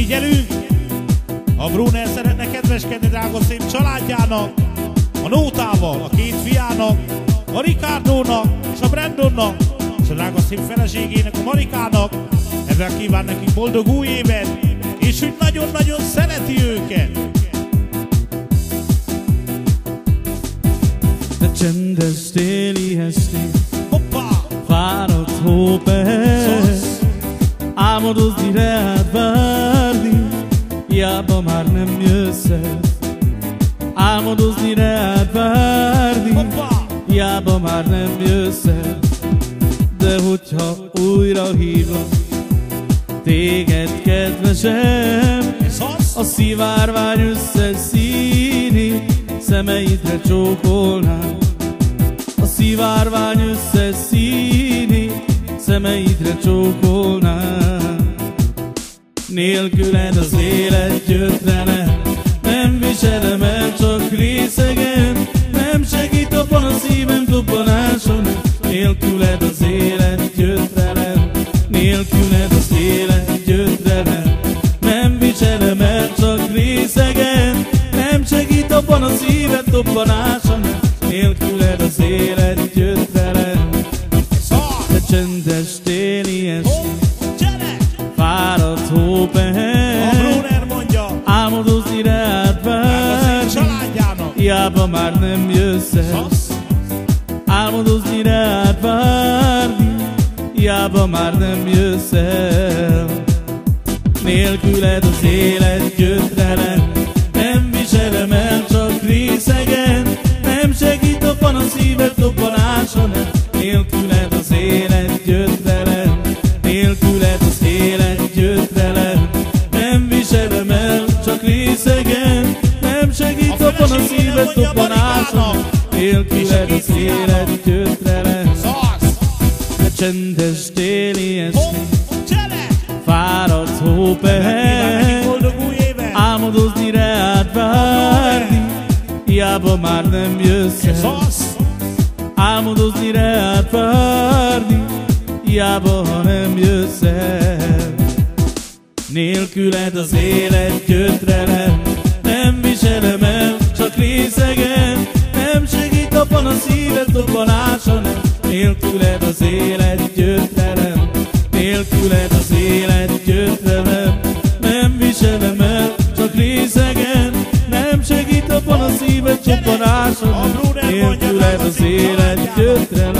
Figyelünk! A Brunner szeretne kedveskedni drága szép családjának, a Nótával, a két fiának, a Ricardónak és a Brandonnak, és a drága szép feleségének, a Marikának. Ezzel kíván nekik boldog új évet, és hogy nagyon-nagyon szereti őket. De csendes téli esti, Hoppá! fáradt hópehely, Szosz! álmodozni várni, hiába már nem jössz el. Álmodozni rád várni, hiába már nem jössz el. De hogyha újra hívlak, téged kedvesem, a szivárvány összeszíni, szemeidre csókolnám. A szivárvány összeszíni, szemeidre csókolnám. Nélküled az élet gyötrelem, nem viselem el csak részegen, nem segít abban a szívem dobbanáson, nélküled az élet gyötrelem, nélküled az élet gyötrelem, nem viselem el csak részegen, nem segít abban a szívem dobbanáson, nélküled az élet gyötrelem, de csendes téli! Gyere! Fáradt A Brunner mondja, álmodozni rád családjának. hiába már nem jössz el. Álmodozni rád várni, hiába már nem jössz el. Nélküled az élet gyötrelem, nem viselem el csak részegen, nem segít a pan a szíved dobbanáson, nélküled az élet gyötrelem, nélküled az élet Szosz! de csendes téli! Gyere! fáradt hópehely, álmodozni rád várni, hiába már nem jössz el. Álmodozni rád várni, hiába ha nem jössz el. Nélküled az élet gyötrelem, segít a szíved dobbanása, nem. Nélküled az élet gyötrelem, nélküled az élet gyötrelem, nem viselem el, csak részegen, nem segít a pan a szíved nem. Nélküled az élet gyötrelem.